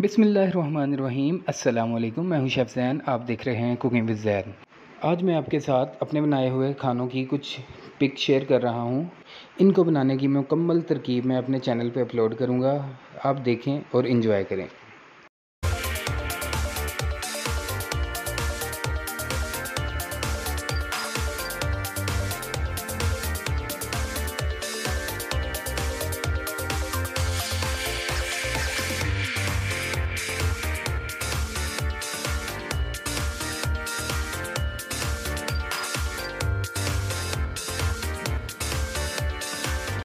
बिसमीम अल्लाम मैं हूँ शेफ़ जैन आप देख रहे हैं कुकिंग विद जैन। आज मैं आपके साथ अपने बनाए हुए खानों की कुछ पिक शेयर कर रहा हूँ। इनको बनाने की मुकम्मल तरकीब मैं अपने चैनल पे अपलोड करूँगा। आप देखें और इन्जॉय करें।